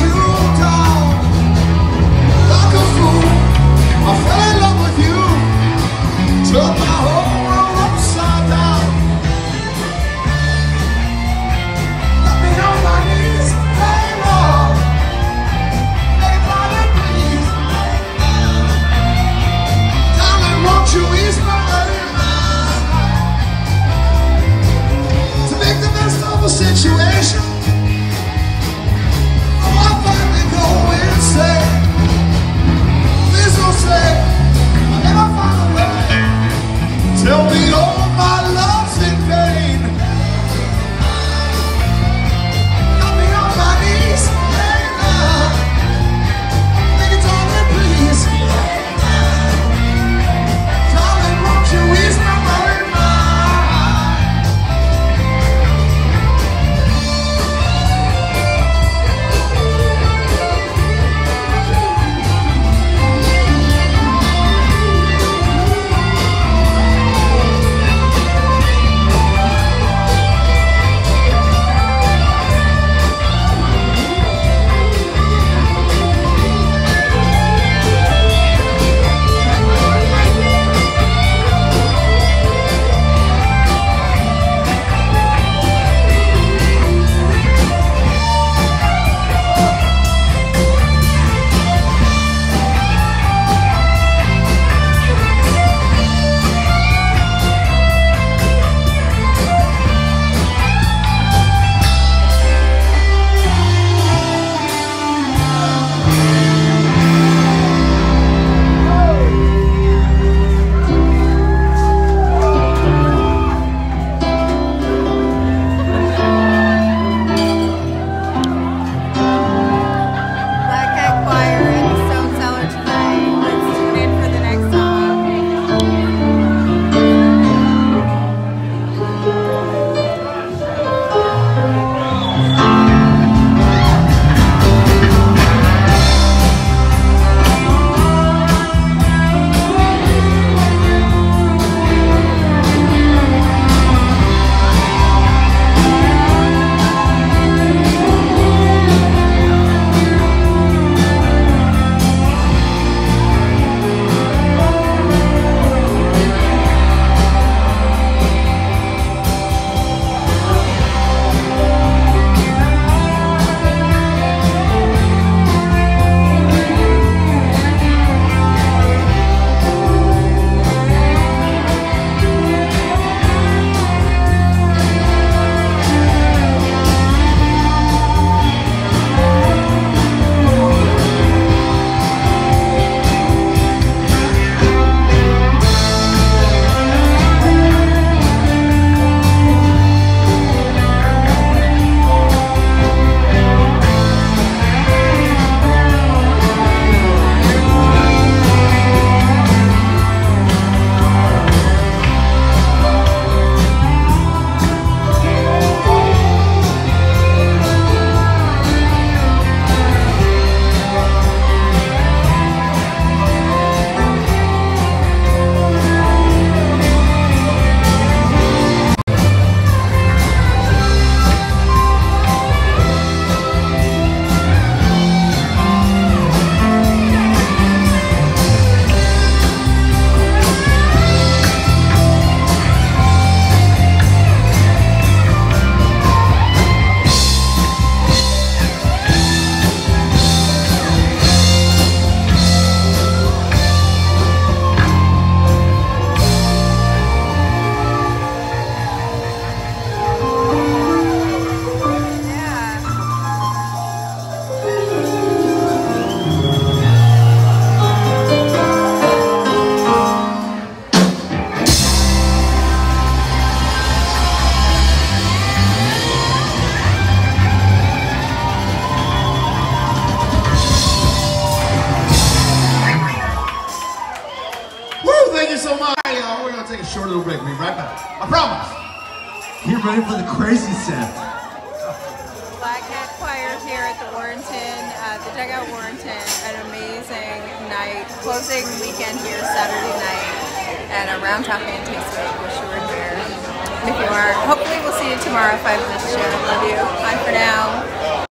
let down. Like a fool, I fell take a short little break. We'll be right back. I promise. Get ready for the crazy set. Black Cat Choir here at the Warrenton, uh, the Dugout Warrenton. An amazing night, closing weekend here Saturday night at a Round Top Fantastic. Wish you were here. If you are, hopefully we'll see you tomorrow, 5 minutes show. Love you. Bye for now.